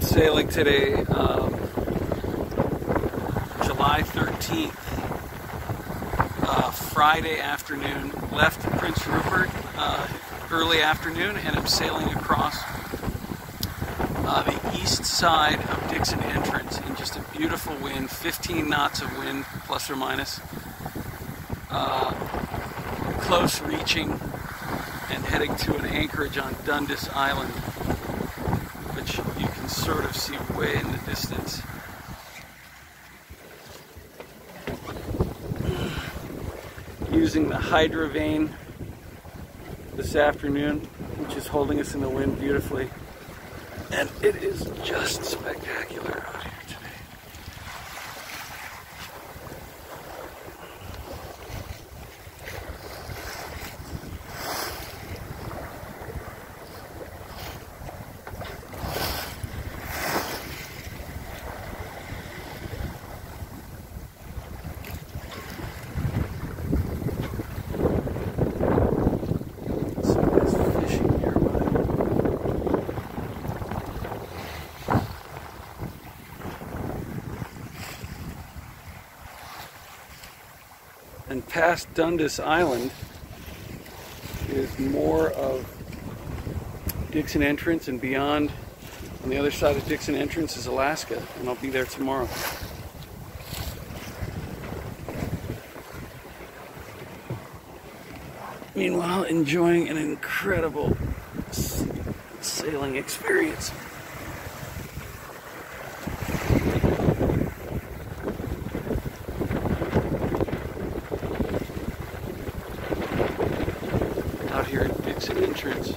Sailing today, um, July 13th, uh, Friday afternoon. Left Prince Rupert uh, early afternoon and I'm sailing across uh, the east side of Dixon Entrance in just a beautiful wind, 15 knots of wind, plus or minus. Close reaching and heading to an anchorage on Dundas Island, which you can sort of see way in the distance. Using the hydrovane this afternoon, which is holding us in the wind beautifully. And it is just spectacular out here And past Dundas Island is more of Dixon Entrance, and beyond on the other side of Dixon Entrance is Alaska, and I'll be there tomorrow. Meanwhile, enjoying an incredible sailing experience. Dixon Entrance.